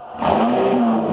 Amém.